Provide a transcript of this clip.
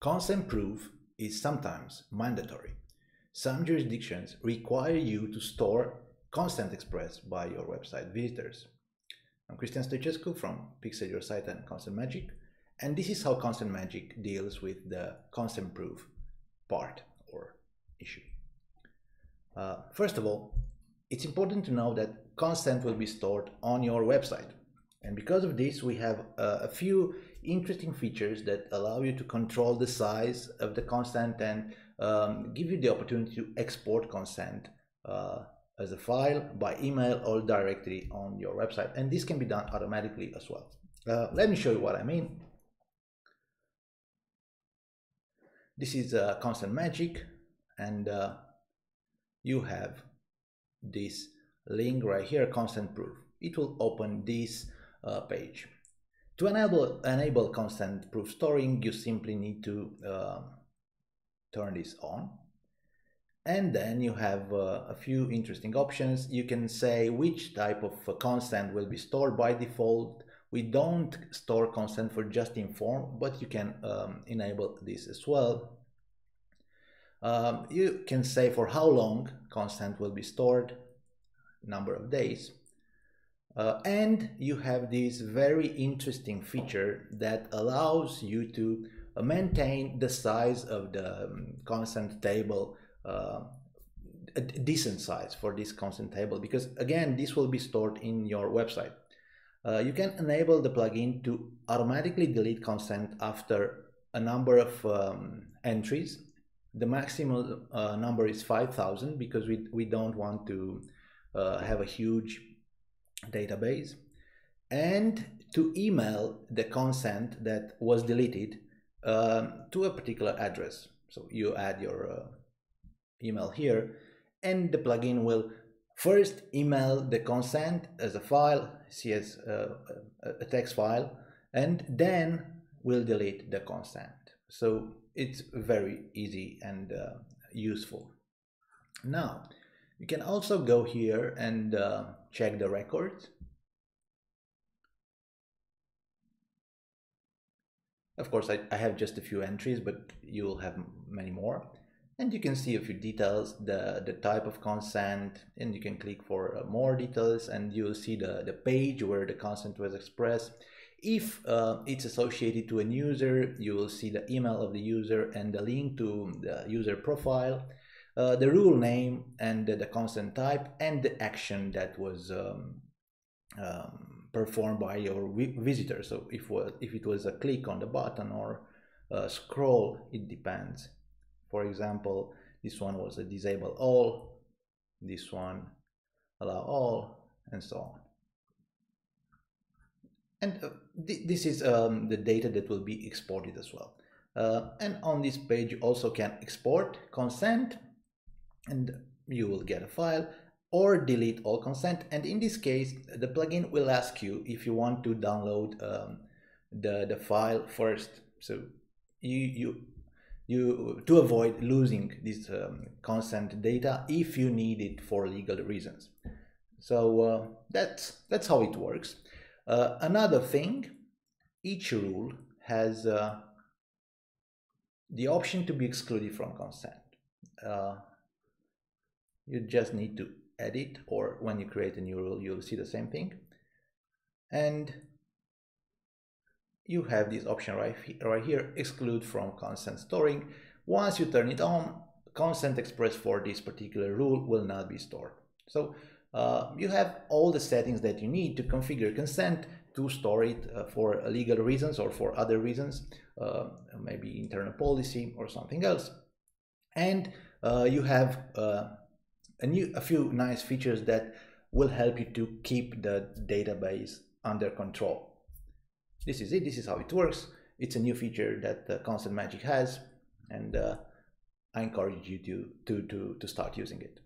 Consent proof is sometimes mandatory. Some jurisdictions require you to store consent expressed by your website visitors. I'm Christian Stoicescu from PixelYourSite and ConsentMagic, and this is how ConsentMagic deals with the consent proof part or issue. Uh, first of all, it's important to know that consent will be stored on your website. And because of this, we have uh, a few interesting features that allow you to control the size of the consent and um, give you the opportunity to export consent uh, as a file by email or directly on your website. And this can be done automatically as well. Uh, let me show you what I mean. This is uh, ConsentMagic and uh, you have this link right here, consent proof. It will open this uh, page. To enable, enable consent proof storing, you simply need to uh, turn this on. And then you have uh, a few interesting options. You can say which type of uh, consent will be stored by default. We don't store constant for just inform, but you can um, enable this as well. Um, you can say for how long constant will be stored, number of days. Uh, and you have this very interesting feature that allows you to uh, maintain the size of the constant table, uh, a decent size for this constant table, because again, this will be stored in your website. Uh, you can enable the plugin to automatically delete consent after a number of um, entries. The maximum uh, number is 5,000 because we, we don't want to uh, have a huge database and to email the consent that was deleted um, to a particular address. So you add your uh, email here and the plugin will first email the consent as a file, CS, uh, a text file, and then will delete the consent. So it's very easy and uh, useful. Now, you can also go here and uh, check the record. Of course, I, I have just a few entries, but you'll have many more. And you can see a few details, the, the type of consent, and you can click for uh, more details and you'll see the, the page where the consent was expressed. If uh, it's associated to a user, you will see the email of the user and the link to the user profile uh, the rule name and the, the, consent type and the action that was um, um, performed by your visitor. So if, if it was a click on the button or scroll, it depends. For example, this one was a disable all, this one allow all, and so on. And uh, th this is um, the data that will be exported as well. Uh, and on this page you also can export consent and you will get a file or delete all consent. And in this case the plugin will ask you if you want to download um, the the file first. So you you you to avoid losing this um, consent data if you need it for legal reasons. So uh, that's that's how it works. Uh, another thing each rule has uh, the option to be excluded from consent. Uh, you just need to edit or when you create a new rule you'll see the same thing. And you have this option right, right here exclude from consent storing. Once you turn it on consent expressed for this particular rule will not be stored. So uh, you have all the settings that you need to configure consent to store it uh, for legal reasons or for other reasons uh, maybe internal policy or something else. And uh, you have uh, a, new, a few nice features that will help you to keep the database under control. This is it, this is how it works. It's a new feature that uh, ConsentMagic has and uh, I encourage you to, to, to, to start using it.